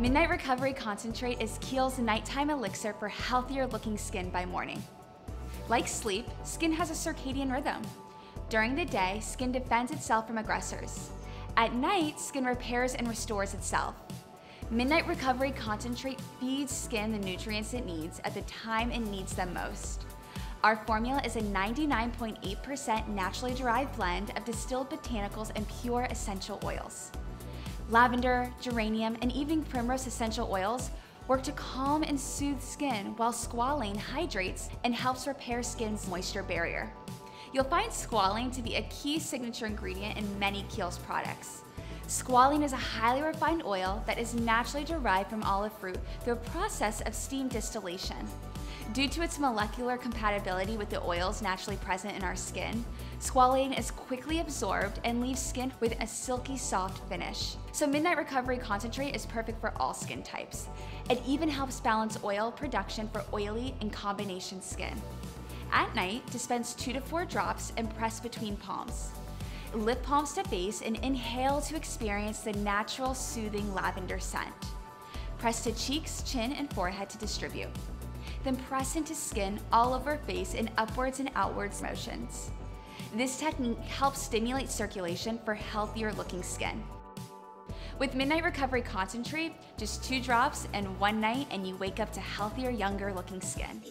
Midnight Recovery Concentrate is Kiehl's nighttime elixir for healthier looking skin by morning. Like sleep, skin has a circadian rhythm. During the day, skin defends itself from aggressors. At night, skin repairs and restores itself. Midnight Recovery Concentrate feeds skin the nutrients it needs at the time it needs them most. Our formula is a 99.8% naturally derived blend of distilled botanicals and pure essential oils. Lavender, geranium, and evening primrose essential oils work to calm and soothe skin while squalane hydrates and helps repair skin's moisture barrier. You'll find squalane to be a key signature ingredient in many Kiehl's products. Squalane is a highly refined oil that is naturally derived from olive fruit through a process of steam distillation. Due to its molecular compatibility with the oils naturally present in our skin, squalane is quickly absorbed and leaves skin with a silky soft finish. So Midnight Recovery Concentrate is perfect for all skin types. It even helps balance oil production for oily and combination skin. At night, dispense two to four drops and press between palms. Lift palms to face and inhale to experience the natural soothing lavender scent. Press to cheeks, chin, and forehead to distribute. Then press into skin all over face in upwards and outwards motions. This technique helps stimulate circulation for healthier looking skin. With Midnight Recovery Concentrate, just two drops and one night and you wake up to healthier, younger looking skin.